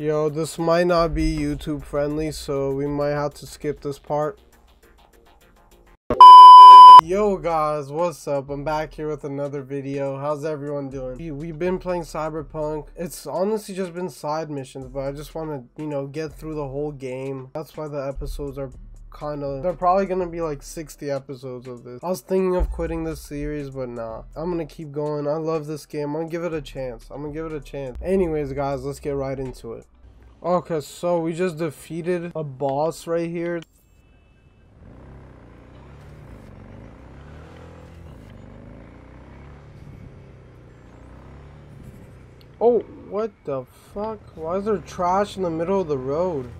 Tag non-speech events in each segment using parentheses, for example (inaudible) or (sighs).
Yo, this might not be YouTube friendly, so we might have to skip this part. Yo guys, what's up? I'm back here with another video. How's everyone doing? We've been playing Cyberpunk. It's honestly just been side missions, but I just want to, you know, get through the whole game. That's why the episodes are kind of they're probably gonna be like 60 episodes of this. I was thinking of quitting this series but nah. I'm gonna keep going. I love this game. I'm gonna give it a chance. I'm gonna give it a chance. Anyways guys let's get right into it. Okay so we just defeated a boss right here. Oh, what the fuck? Why is there trash in the middle of the road?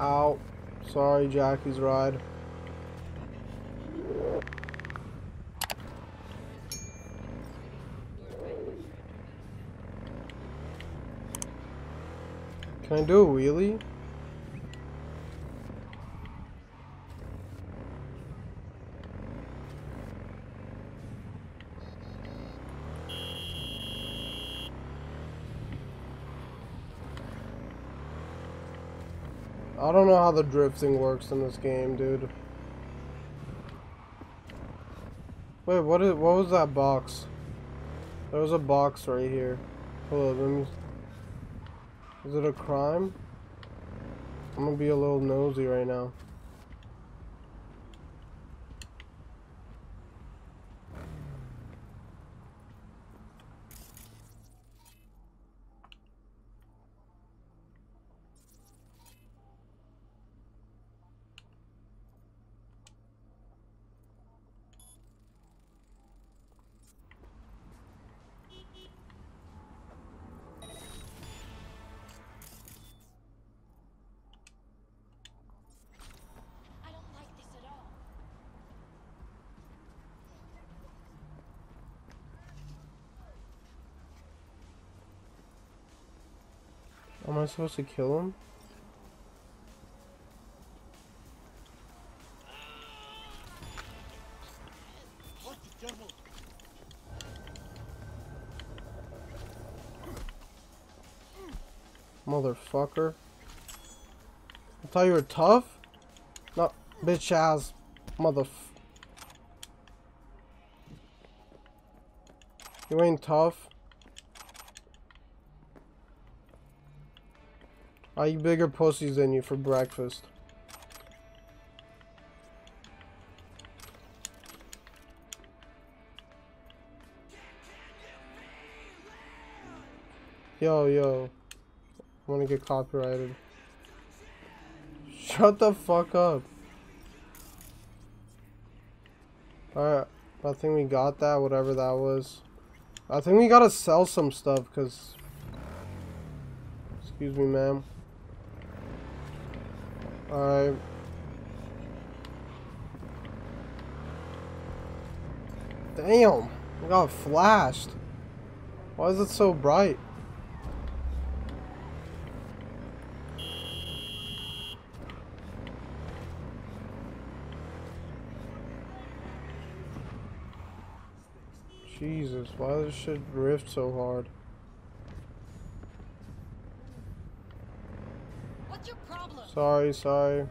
Ow. Sorry, Jackie's ride. Can I do a wheelie? I don't know how the drifting works in this game, dude. Wait, what is what was that box? There was a box right here. Hold on, let me Is it a crime? I'm gonna be a little nosy right now. Supposed to kill him? Motherfucker. I thought you were tough? No, bitch ass motherf. You ain't tough. I eat bigger pussies than you for breakfast. Yo, yo. I wanna get copyrighted. Shut the fuck up. Alright, I think we got that, whatever that was. I think we gotta sell some stuff, because... Excuse me, ma'am. Alright. Damn! I got flashed. Why is it so bright? Jesus, why does this shit drift so hard? What's your problem? Sorry, sorry.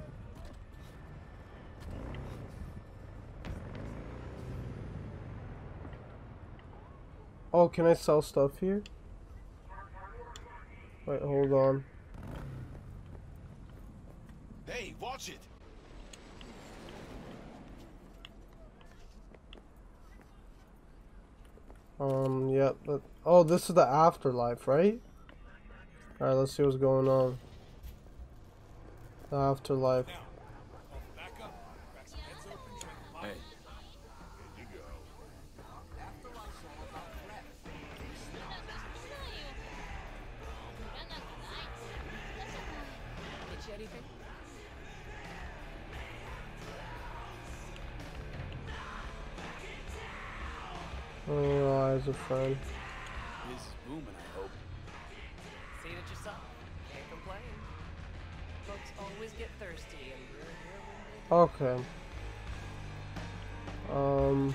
Oh, can I sell stuff here? Wait, hold on. Hey, watch it! Um, yep. Yeah, oh, this is the afterlife, right? Alright, let's see what's going on. The afterlife. Oh, eyes a friend. always get thirsty. Okay. Um,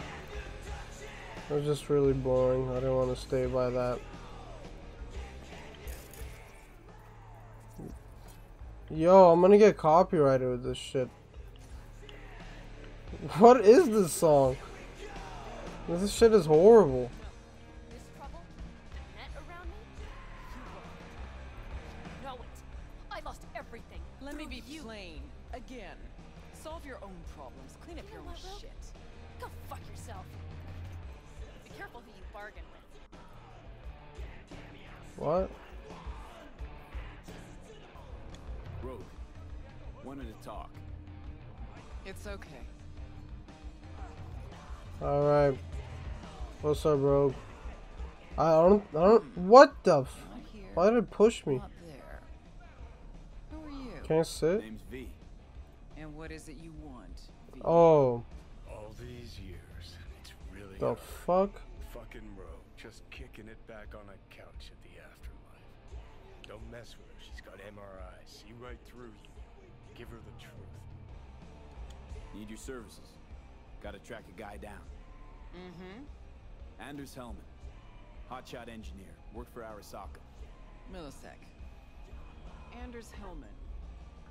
it was just really boring. I didn't want to stay by that. Yo, I'm gonna get copyrighted with this shit. (laughs) What is this song? This shit is horrible. Up, Rogue? I don't, I don't, what the f- here. Why did it push me? Not there. Who are you? Can I sit? Name's V. And what is it you want? V? Oh, All these years, it's really the fuck? fucking rogue, just kicking it back on a couch at the afterlife. Don't mess with her. She's got MRI. See right through you. Give her the truth. Need your services. Gotta track a guy down. Mm-hmm. Anders Hellman. Hotshot engineer. Worked for Arasaka. Millisec. Anders Hellman.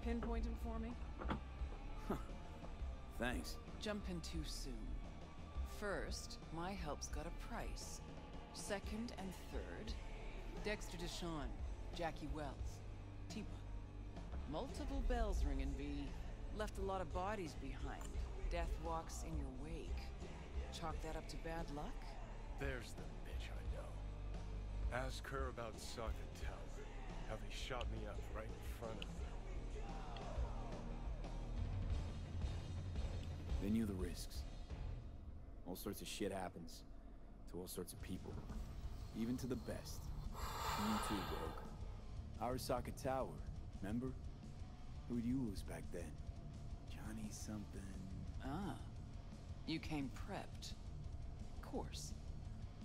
Pinpoint him for me? Thanks. Jumping too soon. First, my help's got a price. Second and third, Dexter Deshawn, Jackie Wells, T-Bug. Multiple bells ringing, V. Left a lot of bodies behind. Death walks in your wake. Chalk that up to bad luck? There's the bitch I know. Ask her about Socket Tower. How they shot me up right in front of them. They knew the risks. All sorts of shit happens. To all sorts of people. Even to the best. You too, Rogue. Our Arasaka Tower, remember? Who'd you lose back then? Johnny something. Ah. You came prepped. Of course.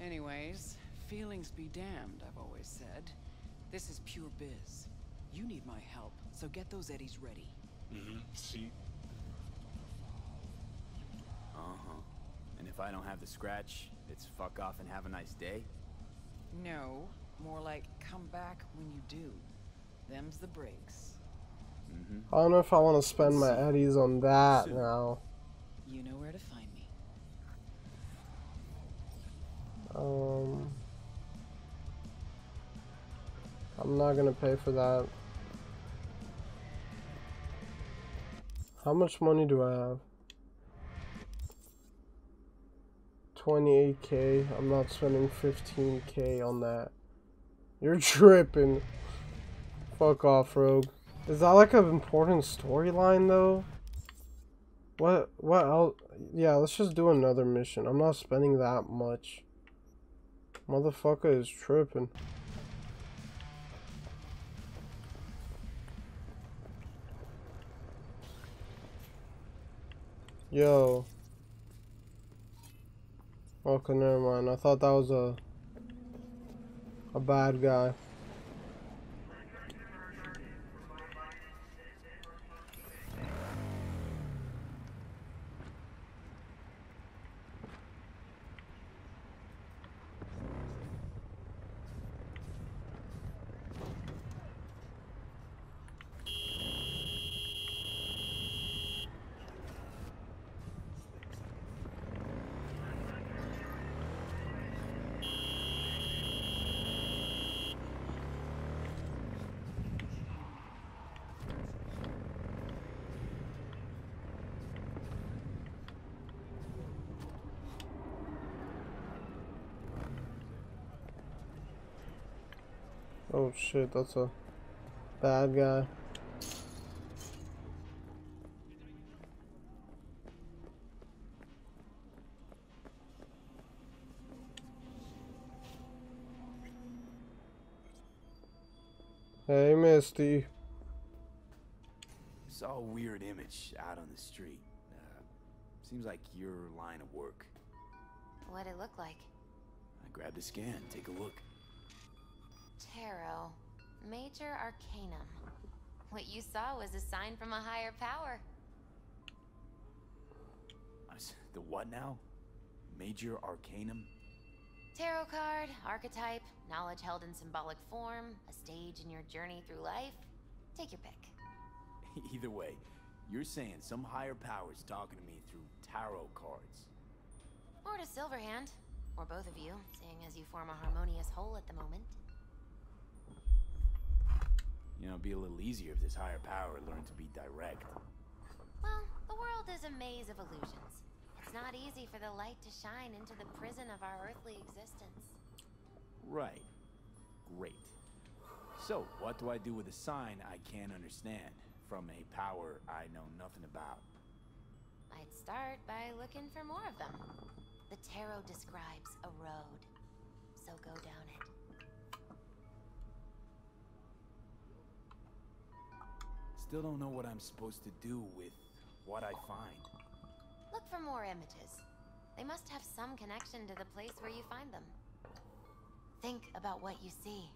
Anyways, feelings be damned, I've always said. This is pure biz. You need my help, so get those eddies ready. Mm-hmm. See? Uh-huh. And if I don't have the scratch, it's fuck off and have a nice day? No, more like come back when you do. Them's the breaks. Mm -hmm. I don't know if I want to spend my eddies on that now. You know where to find Um, I'm not gonna pay for that. How much money do I have? 28k. I'm not spending 15k on that. You're (laughs) tripping. Fuck off, Rogue. Is that like an important storyline though? What? What else? Yeah, let's just do another mission. I'm not spending that much. Motherfucker is tripping. Yo. Okay, never mind. I thought that was a a bad guy. Oh shit, that's a bad guy. Hey, Misty. Saw a weird image out on the street. Uh, seems like your line of work. What'd it look like? I grabbed a scan. Take a look. Tarot. Major Arcanum. What you saw was a sign from a higher power. The what now? Major Arcanum? Tarot card, archetype, knowledge held in symbolic form, a stage in your journey through life. Take your pick. (laughs) Either way, you're saying some higher power's talking to me through tarot cards. Or to Silverhand. Or both of you, seeing as you form a harmonious whole at the moment. You know, it'd be a little easier if this higher power learned to be direct. Well, the world is a maze of illusions. It's not easy for the light to shine into the prison of our earthly existence. Right. Great. So, what do I do with a sign I can't understand from a power I know nothing about? I'd start by looking for more of them. The tarot describes a road, so go down it. Still don't know what I'm supposed to do with what I find. Look for more images. They must have some connection to the place where you find them. Think about what you see.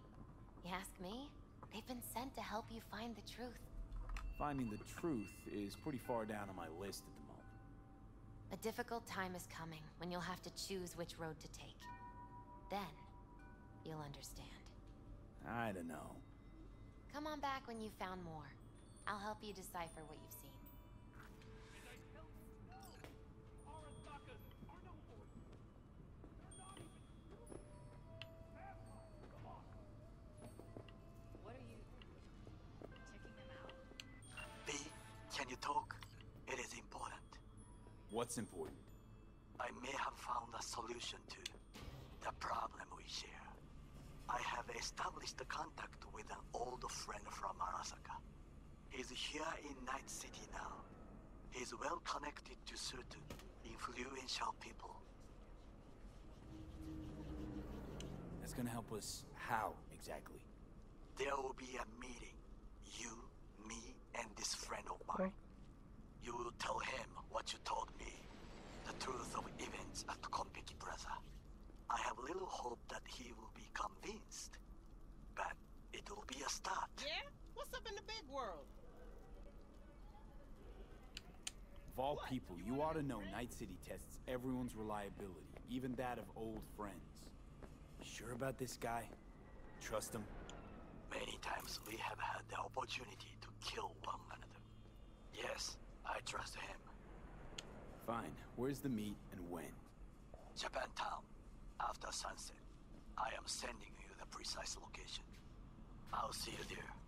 You ask me? They've been sent to help you find the truth. Finding the truth is pretty far down on my list at the moment. A difficult time is coming when you'll have to choose which road to take. Then, you'll understand. I don't know. Come on back when you've found more. I'll help you decipher what you've seen. What are you checking them out? B, can you talk? It is important. What's important? I may have found a solution to the problem we share. I have established a contact with an old friend from Arasaka. He's here in Night City now. He's well connected to certain influential people. That's gonna help us how, exactly? There will be a meeting. You, me, and this friend of mine. You will tell him what you told me. The truth of events at Konpeki Plaza. I have little hope that he will be convinced. But it will be a start. Yeah? What's up in the big world? Of all people, you ought to know Night City tests everyone's reliability, even that of old friends. Sure about this guy? Trust him? Many times we have had the opportunity to kill one another. Yes, I trust him. Fine. Where's the meet and when? Japantown, after sunset. I am sending you the precise location. I'll see you there.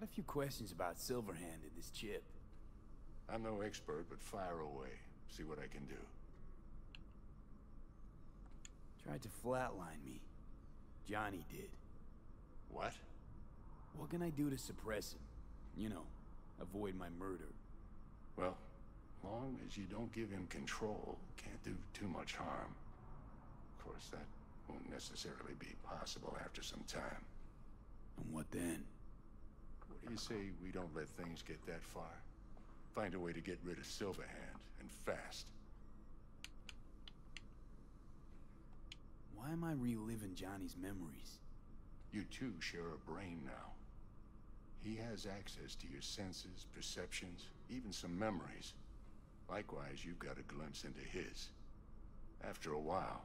Got a few questions about Silverhand and this chip. I'm no expert, but fire away. See what I can do. Tried to flatline me. Johnny did. What? What can I do to suppress him? You know, avoid my murder. Well, long as you don't give him control, can't do too much harm. Of course, that won't necessarily be possible after some time. And what then? What do you say we don't let things get that far? Find a way to get rid of Silverhand, and fast. Why am I reliving Johnny's memories? You two share a brain now. He has access to your senses, perceptions, even some memories. Likewise, you've got a glimpse into his. After a while,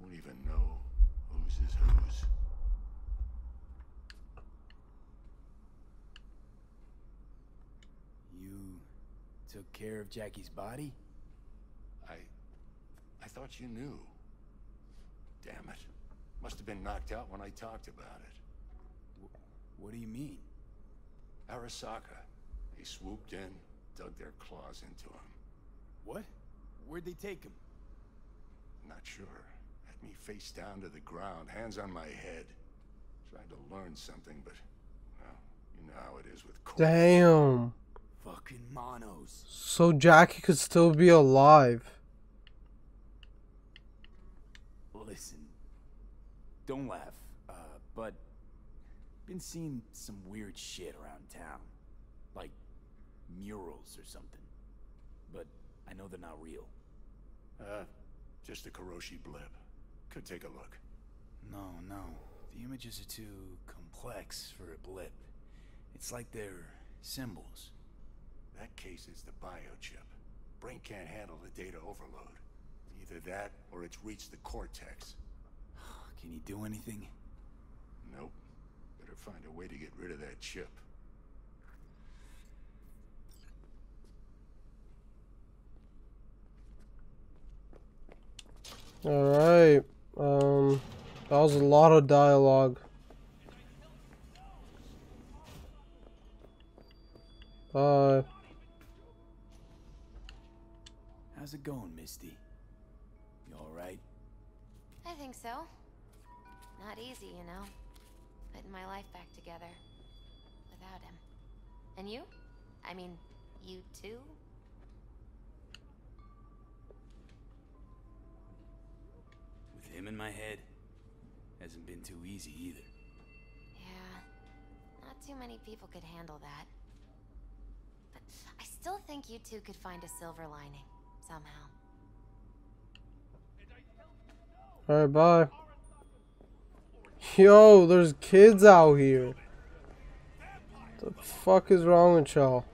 won't even know whose is whose. You took care of Jackie's body? I... I thought you knew. Damn it. Must have been knocked out when I talked about it. What do you mean? Arasaka. They swooped in, dug their claws into him. What? Where'd they take him? Not sure. Had me face down to the ground, hands on my head. Tried to learn something, but... Well, you know how it is with. Damn. Fucking monos. So Jackie could still be alive. Listen, don't laugh, uh, but been seeing some weird shit around town. Like murals or something. But I know they're not real. Uh, just a Kiroshi blip. Could take a look. No, no. The images are too complex for a blip. It's like they're symbols. That case is the biochip. Brain can't handle the data overload. Either that, or it's reached the cortex. (sighs) Can you do anything? Nope. Better find a way to get rid of that chip. Alright. Um, that was a lot of dialogue. Bye. How's it going, Misty? You alright? I think so. Not easy, you know. Putting my life back together. Without him. And you? I mean, you too? With him in my head, hasn't been too easy either. Yeah. Not too many people could handle that. But I still think you two could find a silver lining. Somehow. Alright, bye. Yo, there's kids out here. What The fuck is wrong with y'all?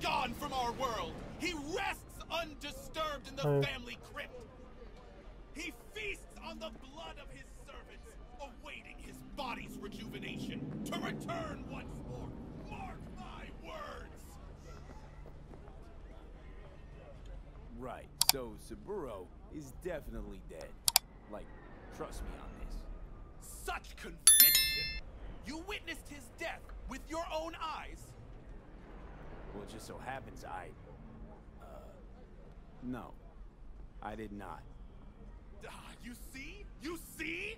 Gone from our world. He rests undisturbed in the Hmm. family crypt. He feasts on the blood of his servants, awaiting his body's rejuvenation to return once more. Mark my words. Right, so Saburo is definitely dead. Like, trust me on this. Such conviction! You witnessed his death with your own eyes. Well, it just so happens I... Uh... No. I did not. Ah, you see? You see?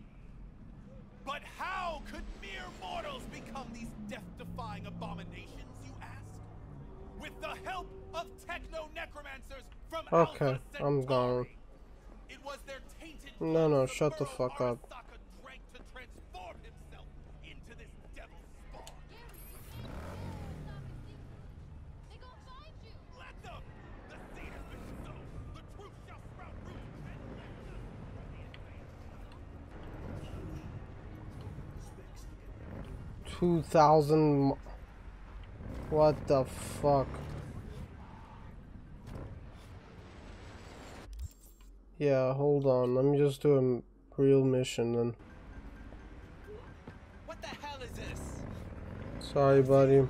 But how could mere mortals become these death-defying abominations, you ask? With the help of techno-necromancers from Okay, Alpha I'm gone. It was their tainted No, no, shut the fuck up. 2,000... What the fuck? Yeah, hold on. Let me just do a real mission then. What the hell is this? Sorry, buddy.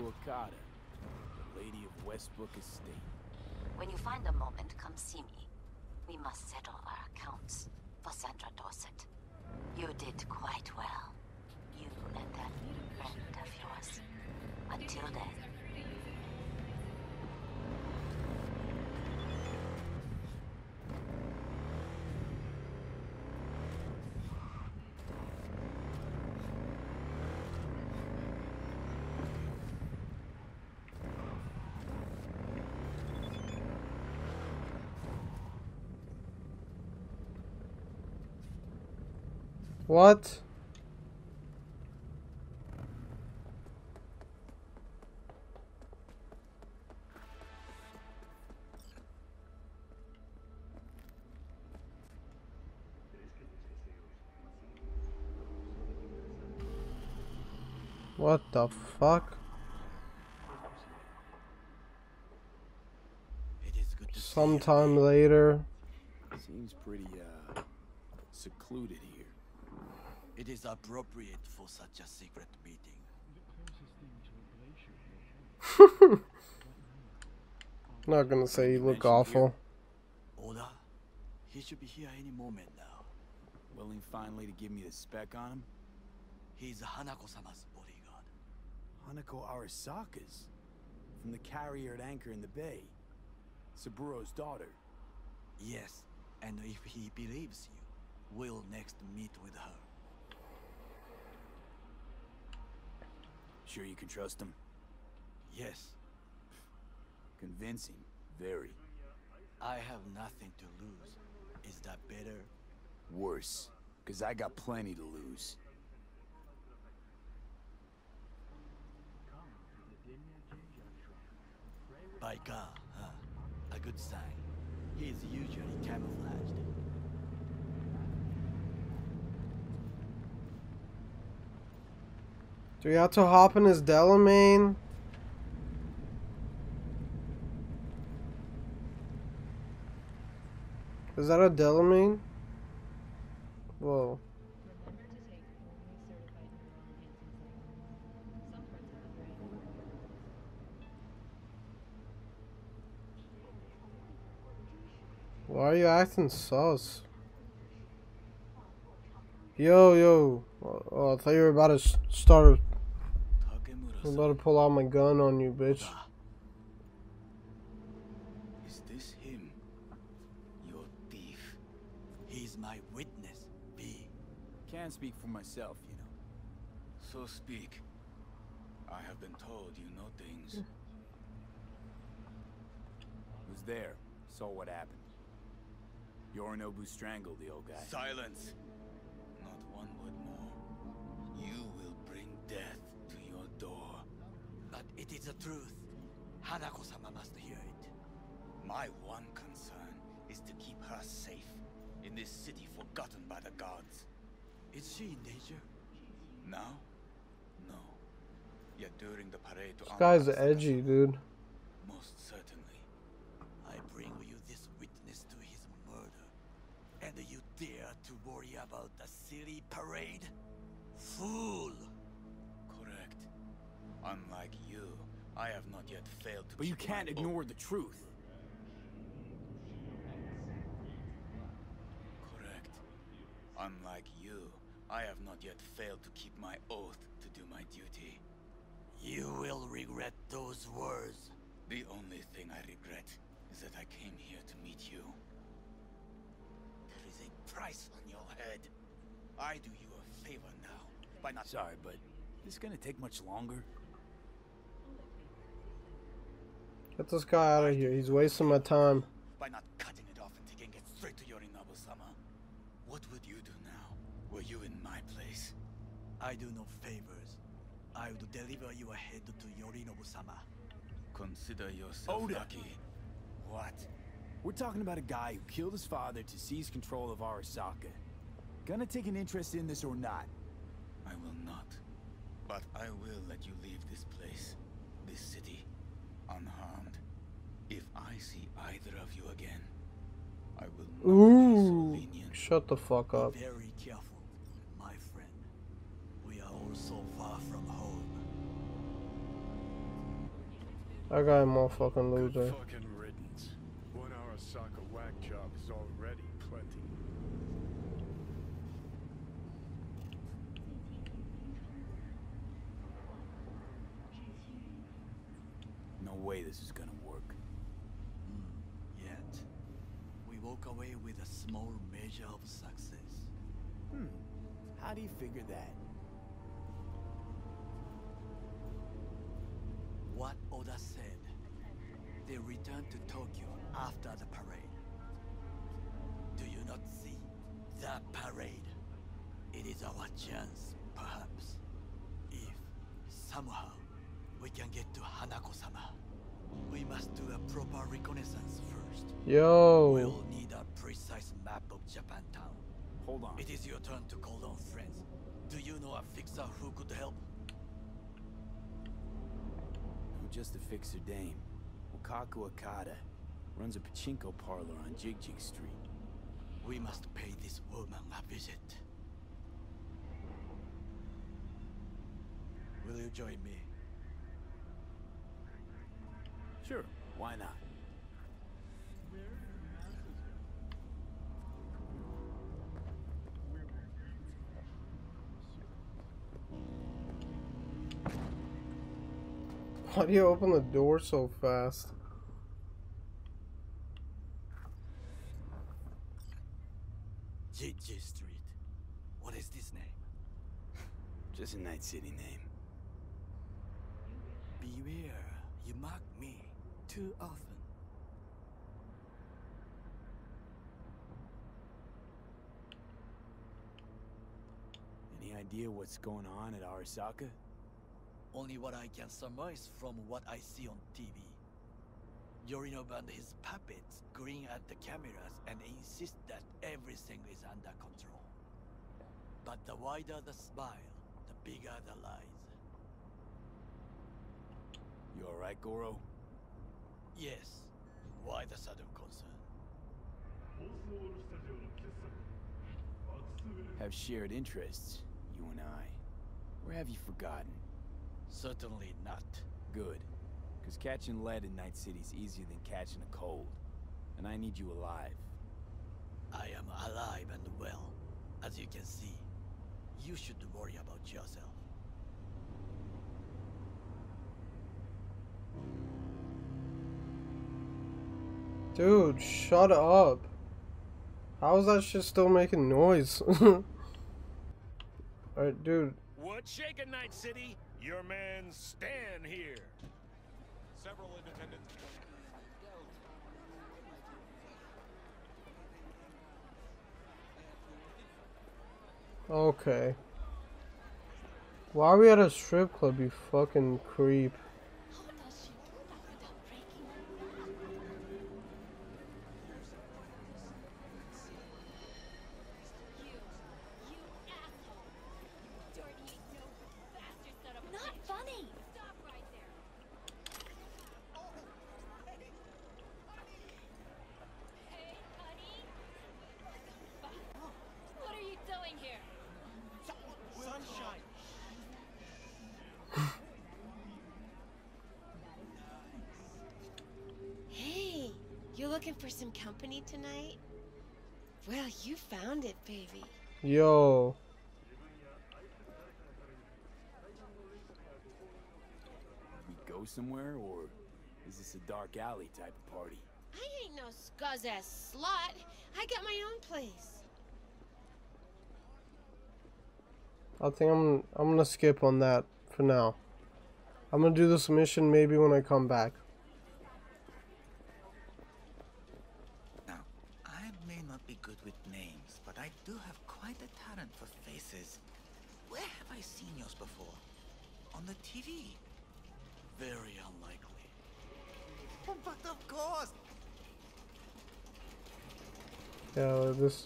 Wakako Okada, the Lady of Westbrook Estate. When you find a moment, come see me. We must settle our accounts for Sandra Dorsett. You did quite What? What the fuck? Sometime later. Seems pretty, uh, secluded here. It is appropriate for such a secret meeting. (laughs) Not gonna say you look awful. Oda, he should be here any moment now. Willing finally to give me the spec on him? He's Hanako-sama's bodyguard. Hanako Arasaka's? From the carrier at anchor in the bay. Saburo's daughter. Yes, and if he believes you, we'll next meet with her. Sure you can trust him? Yes, Convincing. Very. I have nothing to lose. Is that better? Worse. Cause I got plenty to lose. By God, huh? A good sign. He is usually camouflaged. Do we have to hop in his Delamain? Is that a Delamain? Whoa. Why are you acting sus? Yo, yo. Oh, I thought you were about to start. I'm about to pull out my gun on you, bitch. Ah. Is this him? Your thief. He's my witness, B. Can't speak for myself, you know. So speak. I have been told you know things. Was there. Saw what happened. Yorinobu strangled the old guy. Silence! It is the truth. Hanako-sama must hear it. My one concern is to keep her safe in this city forgotten by the gods. Is she in danger? Now? No. Yet during the parade to This guy's Arasaka, edgy, dude. Most certainly. I bring you this witness to his murder. And you dare to worry about the silly parade? Fool! Correct. Unlike you, I have not yet failed to But you can't oath. ignore the truth. Correct. Unlike you, I have not yet failed to keep my oath to do my duty. You will regret those words. The only thing I regret is that I came here to meet you. There is a price on your head. I do you a favor now by not Sorry, but this is gonna take much longer? Get this guy out of here. He's wasting my time. by not cutting it off and taking it straight to Yorinobu-sama. What would you do now? Were you in my place? I do no favors. I would deliver you ahead to Yorinobu-sama. Consider yourself Oda. lucky. What? We're talking about a guy who killed his father to seize control of Arasaka. Gonna take an interest in this or not? I will not. But I will let you leave this place, this city, unharmed. If I see either of you again, I will not so Ooh. lenient. Shut the fuck up. Be very careful, my friend. We are all so far from home. That guy a motherfucking Good loser. fucking riddance. One Arasaka whack job is already plenty. No way this is gonna work. Yet, we walk away with a small measure of success. Hmm. How do you figure that? What Oda said. They returned to Tokyo after the parade. Do you not see? The parade. It is our chance, perhaps. If, somehow, we can get to Hanako-sama. We must do a proper reconnaissance first. Yo. We'll need a precise map of Japantown. Hold on. It is your turn to call on friends. Do you know a fixer who could help? I'm just a fixer dame. Wakako Okada runs a pachinko parlor on Jig Jig Street. We must pay this woman a visit. Will you join me? Sure, why not? Why do you open the door so fast? JJ Street. What is this name? Just a Night City name. Beware, you mock me too often. Any idea what's going on at Arasaka? Only what I can surmise from what I see on TV. Yorinobu and his puppets grin at the cameras and insist that everything is under control. But the wider the smile, the bigger the lies. You alright, Goro? Yes. Why the sudden concern? Have shared interests, you and I. Or have you forgotten? Certainly not. Good. Because catching lead in Night City's easier than catching a cold. And I need you alive. I am alive and well. As you can see, you should worry about yourself. Dude, shut up. How is that shit still making noise? (laughs) Alright, dude. What's shaking, Night City? Your man Stan here. Several independent. Okay. Why are we at a strip club, you fucking creep? Not funny. Stop right there. Hey, honey. What are you doing here? Sunshine. Hey, you looking for some company tonight? Well, you found it, baby. Yo. We go somewhere, or is this a dark alley type of party? I ain't no scuzz ass slut. I got my own place. I think I'm I'm gonna skip on that for now. I'm gonna do this mission maybe when I come back. Now, I may not be good with names, but I do have quite a talent for faces. Where have I seen yours before? On the TV? Very unlikely. But of course!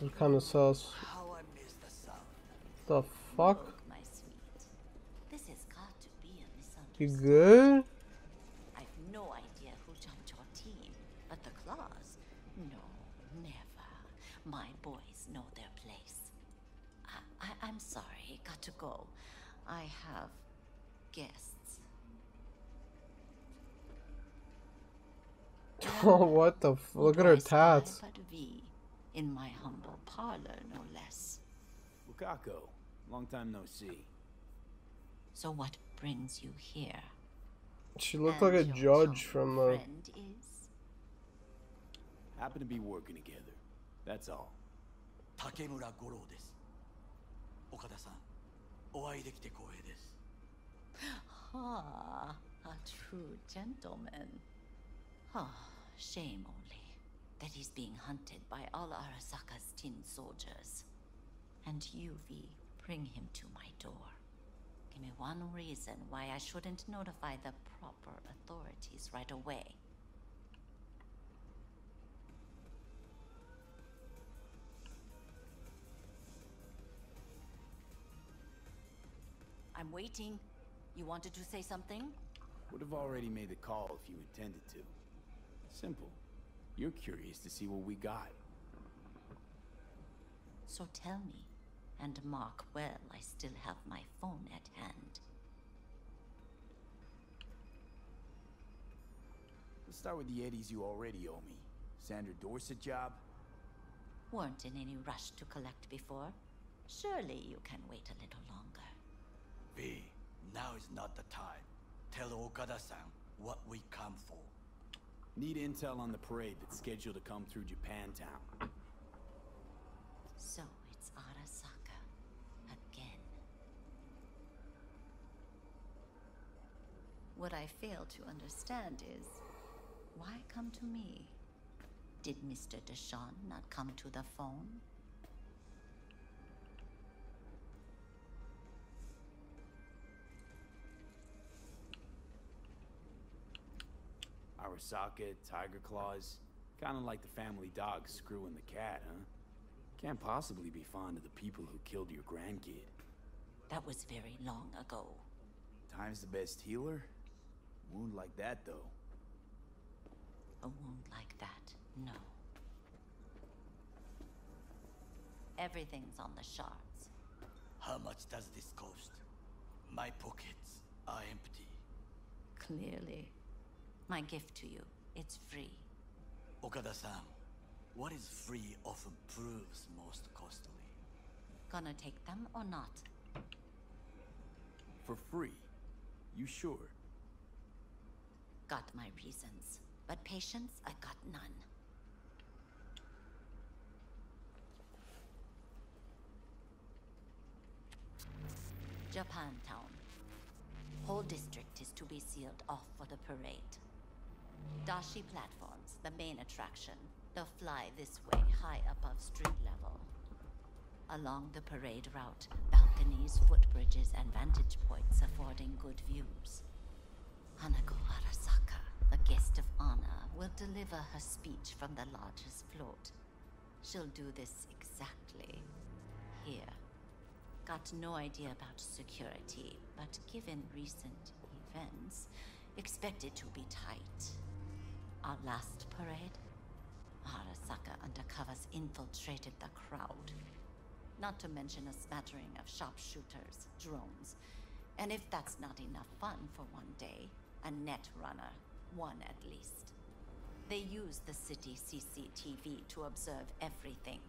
Is kind of sus. How I miss the sound. The fuck? My sweet. This has got to be a You misunderstanding. good? I've no idea who jumped your team, but the claws? No, never. My boys know their place. I, I, I'm sorry, got to go. I have guests. (laughs) Oh, what the? F look at her tats in my humble parlor, no less. Wakako, long time no see. So what brings you here? She looked and like a judge from uh, a... Is? Happen to be working together. That's all. Takemura Goro desu. Okada-san, お会いできて光栄です。Ah, a true gentleman. Ah, shame only that he's being hunted by all Arasaka's tin soldiers. And you, V, bring him to my door. Give me one reason why I shouldn't notify the proper authorities right away. I'm waiting. You wanted to say something? Would have already made the call if you intended to. Simple. You're curious to see what we got. So tell me, and mark well I still have my phone at hand. Let's start with the eddies you already owe me. Sandra Dorsett job? Weren't in any rush to collect before. Surely you can wait a little longer. V, now is not the time. Tell Okada-san what we come for. Need intel on the parade that's scheduled to come through Japantown. So it's Arasaka again. What I fail to understand is why come to me? Did Mr. DeShawn not come to the phone? Arasaka, Tiger Claws. Kinda like the family dog screwing the cat, huh? Can't possibly be fond of the people who killed your grandkid. That was very long ago. Time's the best healer? Wound like that, though. A wound like that, no. Everything's on the shards. How much does this cost? My pockets are empty. Clearly. My gift to you, it's free. Okada-san, what is free often proves most costly. Gonna take them or not? For free? You sure? Got my reasons. But patience, I got none. Japantown. Whole district is to be sealed off for the parade. Dashi platforms, the main attraction. They'll fly this way, high above street level. Along the parade route, balconies, footbridges, and vantage points affording good views. Hanako Arasaka, the guest of honor, will deliver her speech from the largest float. She'll do this exactly here. Got no idea about security, but given recent events, expect it to be tight. Our last parade, Arasaka undercovers infiltrated the crowd. Not to mention a smattering of sharpshooters, drones, and if that's not enough fun for one day, a net runner, one at least. They use the city CCTV to observe everything.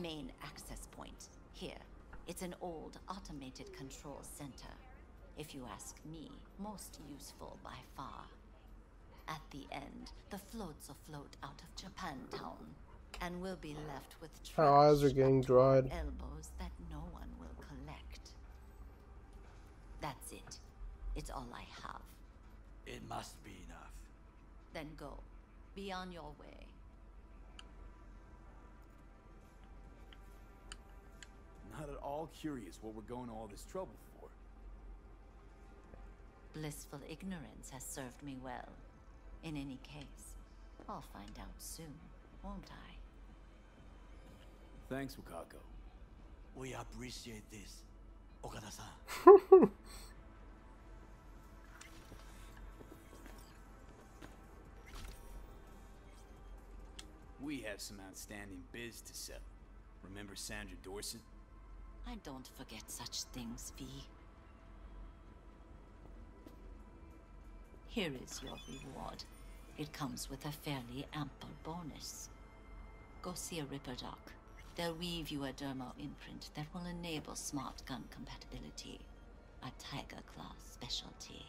Main access point, here. It's an old automated control center. If you ask me, most useful by far. At the end, the floats will float out of Japantown, and we'll be left with Her eyes are getting dried. elbows that no one will collect. That's it. It's all I have. It must be enough. Then go. Be on your way. Not at all curious what we're going to all this trouble for. Blissful ignorance has served me well. In any case, I'll find out soon, won't I? Thanks, Wakako. We appreciate this, Okada-san. (laughs) We have some outstanding biz to settle. Remember Sandra Dorsett? I don't forget such things, V. Here is your reward. It comes with a fairly ample bonus. Go see a Ripper Doc. They'll weave you a dermal imprint that will enable smart gun compatibility. A Tiger Claw specialty.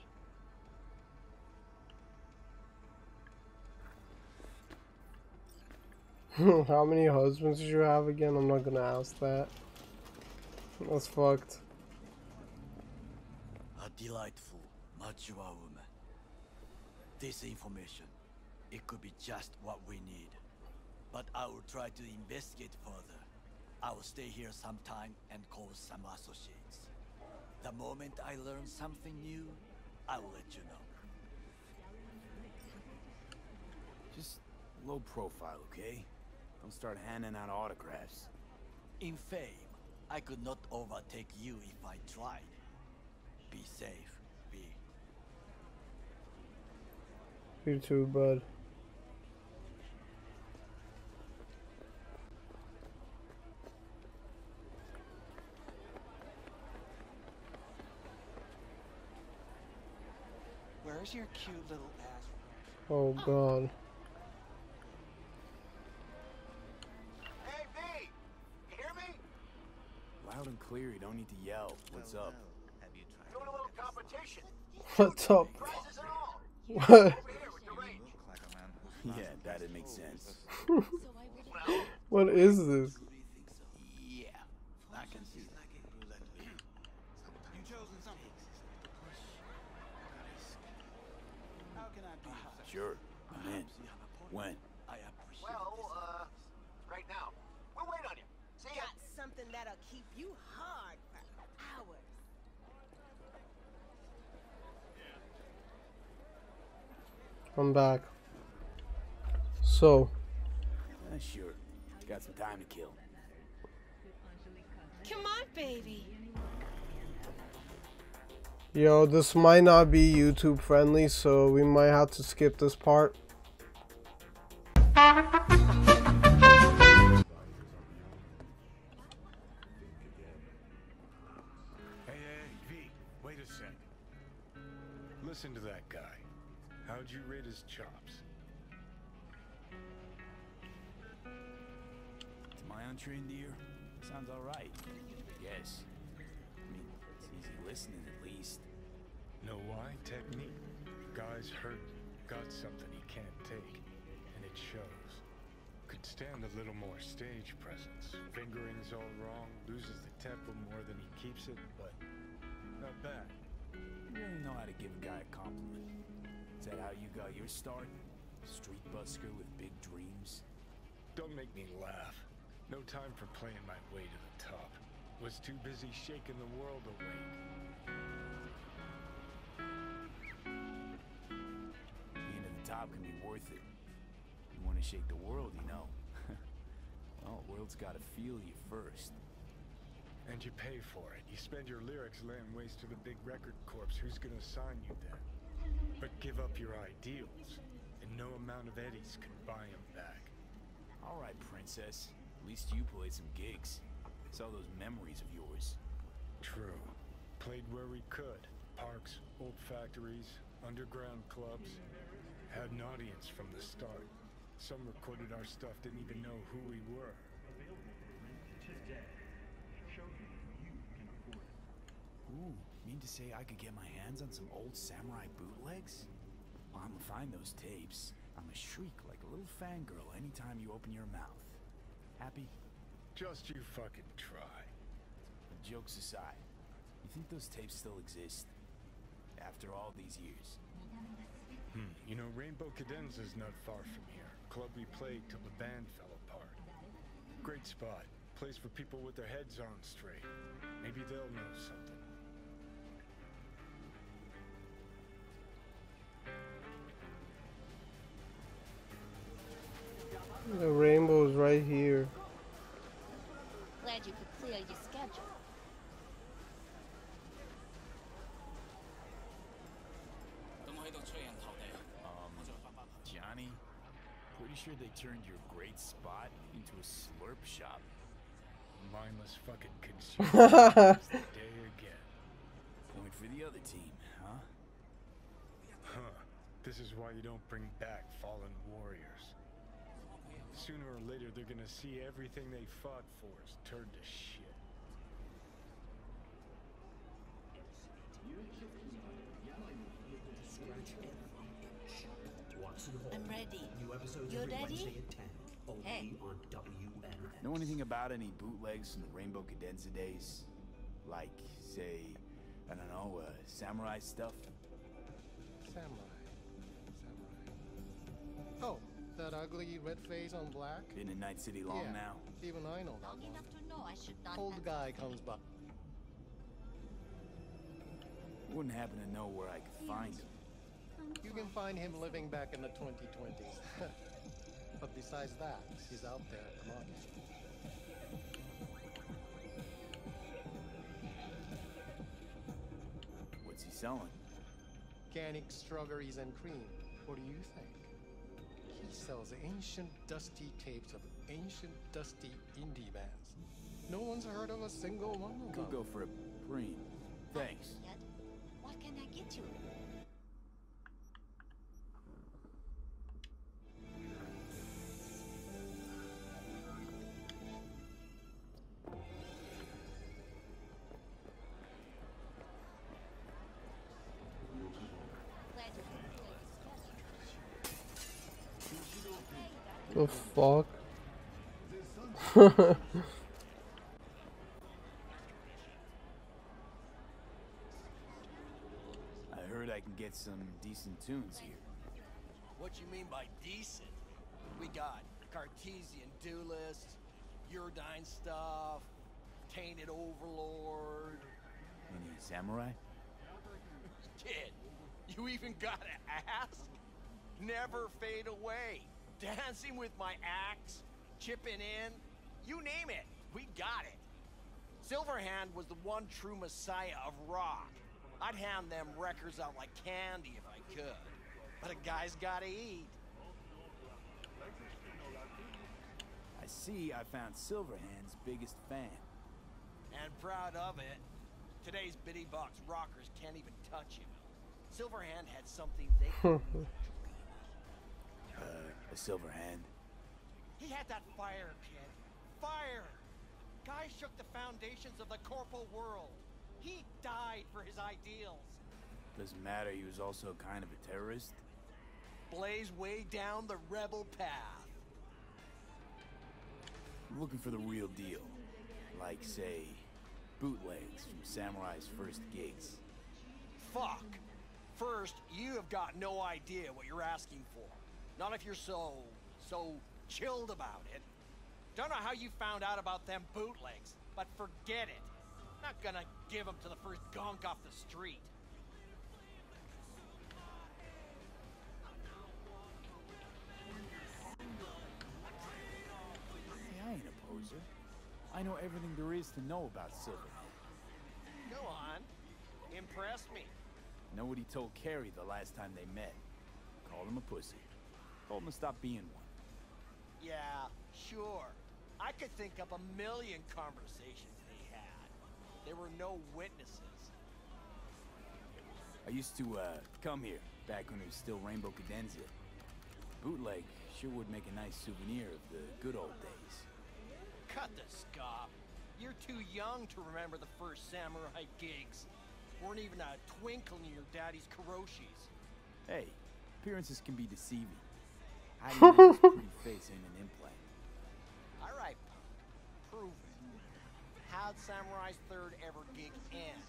(laughs) How many husbands did you have again? I'm not gonna ask that. That's fucked. A delightful, mature woman. This information, it could be just what we need. But I will try to investigate further. I will stay here some time and call some associates. The moment I learn something new, I will let you know. Just low profile, okay? Don't start handing out autographs. In fame, I could not overtake you if I tried. Be safe, V. You too, bud. Where's your cute little ass? Oh god. Hey, V! You hear me? Loud and clear, you don't need to yell. What's up? Doing a little competition. What's up? All. What? Over here with the range. Yeah, that'd make sense. (laughs) what is this? Yeah, I can see that. You chosen something. How can I be? Sure, I'm in. When? Well, uh, right now. We'll wait on you. See ya. Got something that'll keep you hard for hours. I'm back. So, Uh, sure. Got some time to kill. Come on, baby. yo, this might not be YouTube friendly, so we might have to skip this part. Chops? To my untrained ear, sounds alright. Yes. I mean, it's easy listening at least. Know why? Technique. Guy's hurt, got something he can't take, and it shows. Could stand a little more stage presence. Fingering's all wrong, loses the tempo more than he keeps it, but not bad. You really know how to give a guy a compliment. Is that how you got your start? Street busker with big dreams? Don't make me laugh. No time for playing my way to the top. Was too busy shaking the world awake. Being at the top can be worth it. You want to shake the world, you know. (laughs) well, world's got to feel you first. And you pay for it. You spend your lyrics laying waste to the big record corps. Who's gonna sign you then? But give up your ideals, and no amount of eddies can buy them back. All right, princess. At least you played some gigs. It's all those memories of yours. True. Played where we could. Parks, old factories, underground clubs. Had an audience from the start. Some recorded our stuff, didn't even know who we were. Ooh, mean to say I could get my hands on some old samurai bootlegs? Well, I'm gonna find those tapes. I'm gonna shriek like a little fangirl anytime you open your mouth. Happy? Just you fucking try. Jokes aside, you think those tapes still exist? After all these years? Hmm. You know, Rainbow Cadenza's not far from here. Club we played till the band fell apart. Great spot. Place for people with their heads on straight. Maybe they'll know something. The rainbow's right here. Glad you could clear your schedule. Um, Johnny? Pretty sure they turned your great spot into a slurp shop. Mindless fucking consumer. (laughs) day again. Point for the other team, huh? Huh. This is why you don't bring back fallen warriors. Sooner or later, they're gonna see everything they fought for is turned to shit. I'm ready. New episodes You ready? Hey. Know anything about any bootlegs from the Rainbow Cadenza days? Like, say, I don't know, uh, samurai stuff? Samurai. Samurai. That ugly red face on black? Been in Night City long yeah, now? Even I know that Long one. enough to know I should not Old guy comes by. Wouldn't happen to know where I could find him. You can find him living back in the 2020s. (laughs) but besides that, he's out there. Come on. What's he selling? Organic strawberries and cream. What do you think? He sells ancient, dusty tapes of ancient, dusty indie bands. No one's heard of a single one of them. Could go for a brain. Thanks. Yet, what can I get you? The fuck? (laughs) I heard I can get some decent tunes here. What you mean by decent? We got Cartesian Duelist, Uridine stuff, Tainted Overlord. Any samurai? (laughs) Kid, you even gotta ask? Never fade away. Dancing with my axe, chipping in, you name it, we got it. Silverhand was the one true messiah of rock. I'd hand them records out like candy if I could. But a guy's gotta eat. I see I found Silverhand's biggest fan. And proud of it. Today's bitty box rockers can't even touch him. Silverhand had something they (laughs) couldn't. Uh, a Silverhand. He had that fire, kid. Fire! Guy shook the foundations of the corporal world. He died for his ideals. Doesn't matter, he was also kind of a terrorist. Blaze way down the rebel path. I'm looking for the real deal. Like, say, bootlegs from Samurai's first gigs. Fuck. First, you have got no idea what you're asking for. Not if you're so, so chilled about it. Don't know how you found out about them bootlegs, but forget it. Not gonna give them to the first gonk off the street. Hey, I ain't a poser. I know everything there is to know about Silverhand. Go on. Impress me. Know what he told Kerry the last time they met. Called him a pussy. To stop being one. Yeah, sure. I could think of a million conversations they had. There were no witnesses. I used to, uh, come here, back when it was still Rainbow Cadenza. Bootleg sure would make a nice souvenir of the good old days. Cut the scop. You're too young to remember the first samurai gigs. Weren't even a twinkle in your daddy's Kiroshis. Hey, appearances can be deceiving. How do you know this pretty (laughs) face ain't an implant? All right, prove it. How'd Samurai's third ever gig end?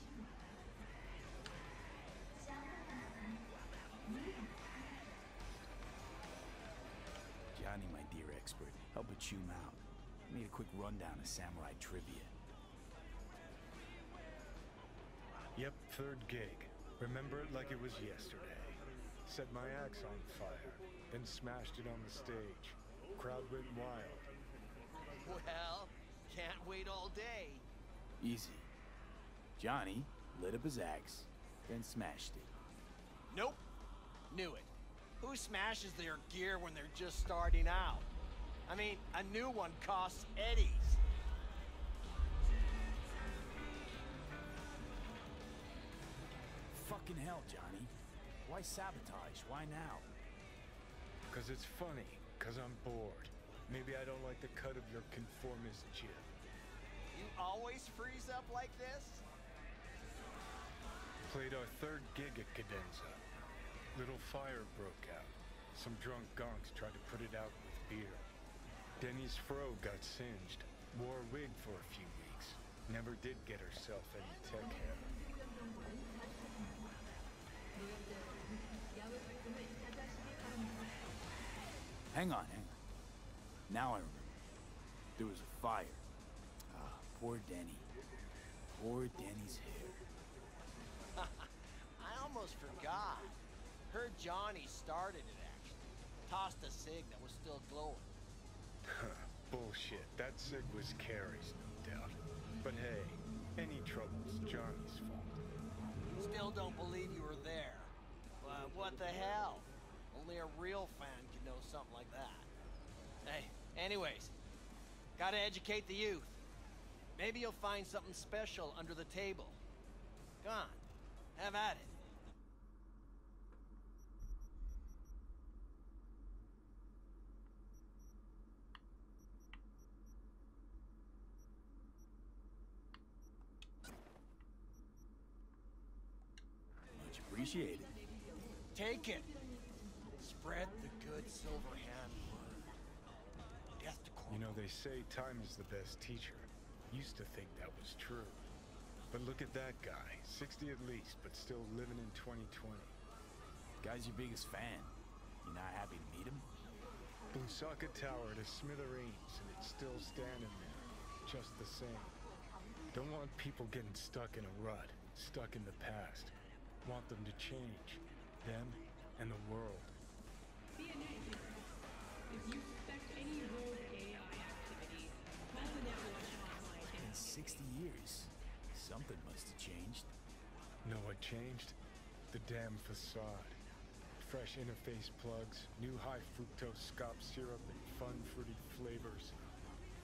Johnny, my dear expert, help but chew him out. Need a quick rundown of samurai trivia. Yep, third gig. Remember it like it was yesterday. Set my axe on fire, then smashed it on the stage. Crowd went wild. Well, can't wait all day. Easy. Johnny lit up his axe, then smashed it. Nope. Knew it. Who smashes their gear when they're just starting out? I mean, a new one costs eddies. Fucking hell, Johnny. Why sabotage? Why now? Cause it's funny, cause I'm bored. Maybe I don't like the cut of your conformist jib. You always freeze up like this? Played our third gig at Cadenza. Little fire broke out. Some drunk gonks tried to put it out with beer. Denny's fro got singed. Wore a wig for a few weeks. Never did get herself any tech hair. Hang on, hang on. Now I remember. There was a fire. Ah, poor Denny. Poor Denny's hair. (laughs) I almost forgot. Heard Johnny started it, actually. Tossed a cig that was still glowing. (laughs) Bullshit. That cig was Kerry's, no doubt. But hey, any trouble's Johnny's fault. Still don't believe you were there. But what the hell? Only a real fan can know something like that. Hey, anyways, gotta educate the youth. Maybe you'll find something special under the table. Come on, have at it. Much appreciated. Take it. Spread the good Silverhand word. Death to You know, they say time is the best teacher. Used to think that was true. But look at that guy. 60 at least, but still living in 2020. Guy's your biggest fan. You not happy to meet him? Arasaka Tower to smithereens, and it's still standing there. Just the same. Don't want people getting stuck in a rut, stuck in the past. Want them to change. Them and the world. In 60 years, something must have changed. Know what changed? The damn facade. Fresh interface plugs, new high fructose scop syrup, and fun fruity flavors.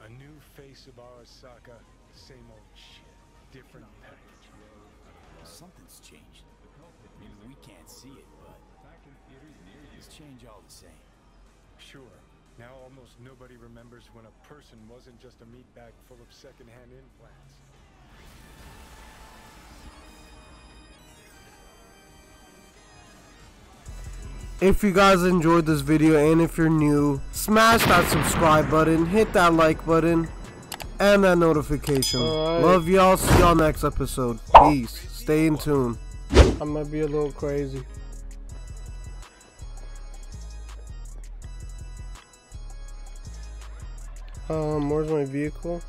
A new face of Arasaka, same old shit. Different package. Something's changed. Maybe we can't see it, but it's change all the same. Sure. Now almost nobody remembers when a person wasn't just a meat bag full of secondhand implants. If you guys enjoyed this video and if you're new, smash that subscribe button, hit that like button, and that notification. Alright. Love y'all. See y'all next episode. Peace. Stay in tune. I might be a little crazy. Um, where's my vehicle?